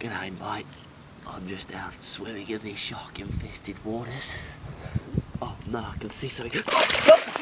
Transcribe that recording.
G'day, mate. I'm just out swimming in these shark-infested waters. Oh, no, I can see something. Oh,